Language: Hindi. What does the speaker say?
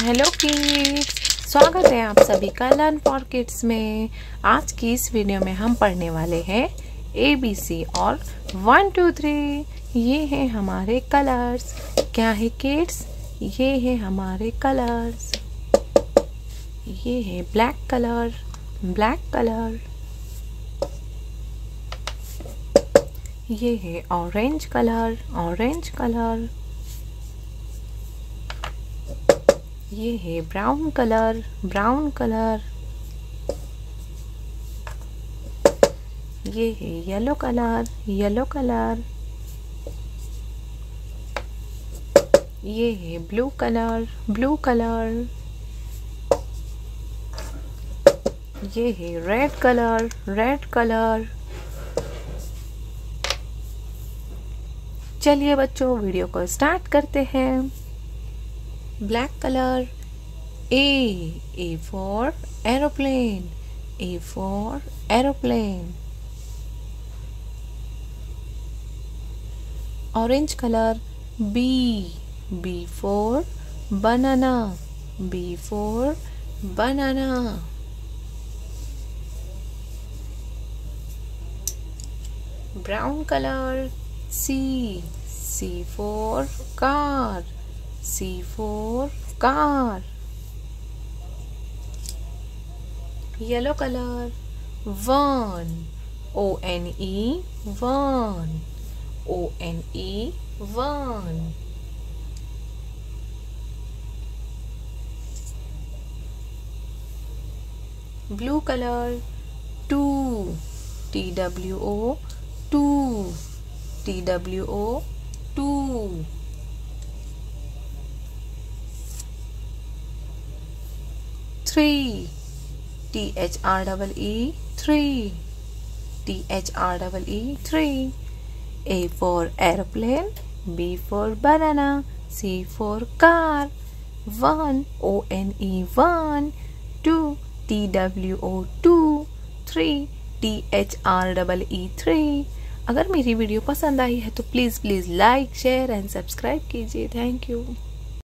हेलो किड्स, स्वागत है आप सभी का लर्न फॉर किड्स में। आज की इस वीडियो में हम पढ़ने वाले हैं ए बी सी और वन, टू, थ्री। ये हैं हमारे कलर्स। क्या है किड्स? ये है हमारे कलर्स। ये है ब्लैक कलर ब्लैक कलर। ये है ऑरेंज कलर ऑरेंज कलर। ये है ब्राउन कलर ब्राउन कलर। ये है येलो कलर येलो कलर। ये है ब्लू कलर ब्लू कलर। ये है रेड कलर रेड कलर। चलिए बच्चों, वीडियो को स्टार्ट करते हैं। Black colour A A for aeroplane A for aeroplane orange colour B B for banana B for banana brown color, C. C for car. C for car. Yellow color. One. O N E. One. O N E. One. Blue color. Two. T W O. Two. T W O two. Three T H R double E three T H R double E three A for airplane B for banana C for car one O N E one two T W O two three T H R double E three अगर मेरी वीडियो पसंद आई है तो please please like share and subscribe कीजिए थैंक यू